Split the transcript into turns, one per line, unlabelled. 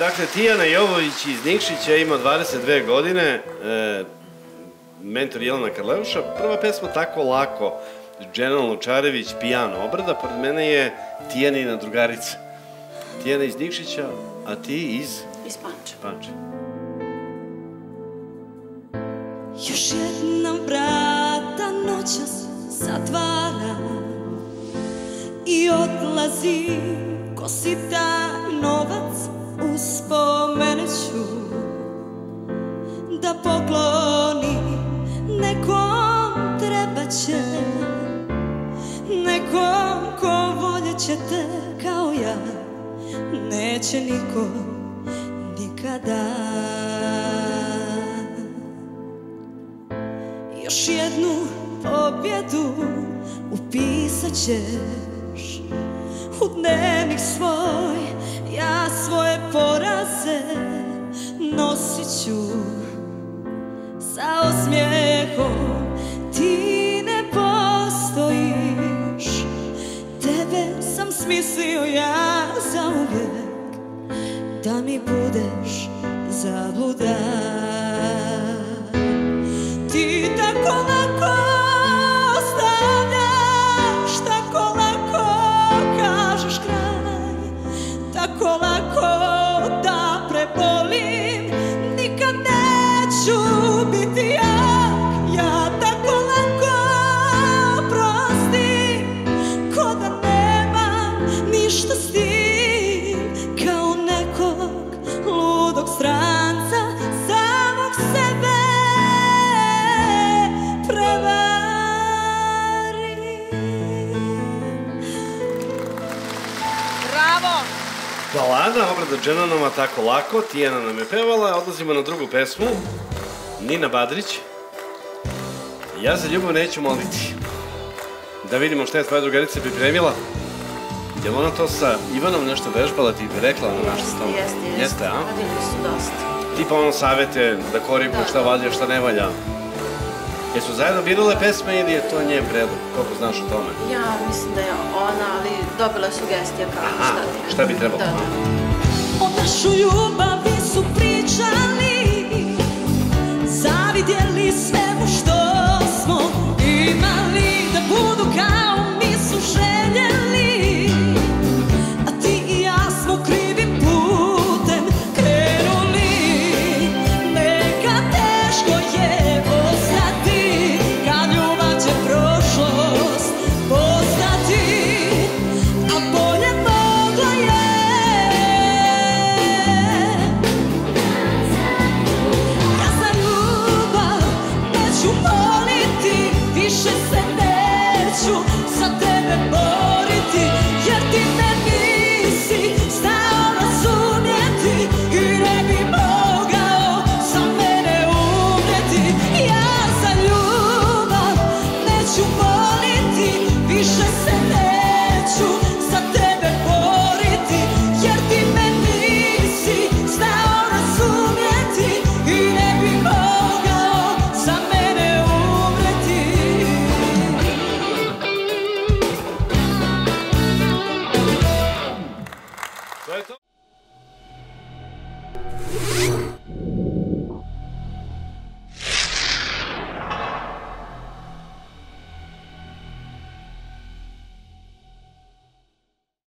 dakle, Tijana Jovović iz Nikšića ima 22 godine, e, mentor Jelena Karleuša. Prva pesma Tako lako, Dženan Lučarević, pijano obrada, pored mene je Tijanina drugarica. Tijana iz Nikšića, a ti iz
Iz Panča.
Panče.
Još jedna vrata noćas zatvara I odlazi ko si će Nekom ko volje će te kao ja Neće niko nikada. Još jednu pobjedu upisat ćeš U dnevnik svoj ja svoje poraze nosit ću Smislio ja za uvijek Da mi budeš zabluda. Ti tako lako ostavljaš, tako lako kažeš kraj, tako lako
Balada, obrada Dženanova tako lako, Tijana nam je pevala, odlazimo na drugu pesmu. Nina Badrić. Ja za ljubav neću moliti. Da vidimo šta je tvoja drugarica pripremila. Je ona to sa Ivanom nešto vežbala, ti bi rekla na našu stavu?
Jeste, jeste.
Jeste, a?
Radili su dosta.
Tipa ono savete da koriguje
Da,
šta valja, šta ne valja. Jesu zajedno birale pesme ili je to njen predlog? Koliko znaš o tome?
Ja mislim da je ona, ali dobila sugestija kao
Aha,
šta ti.
šta bi trebalo?
Da, da.
O našu
Certo?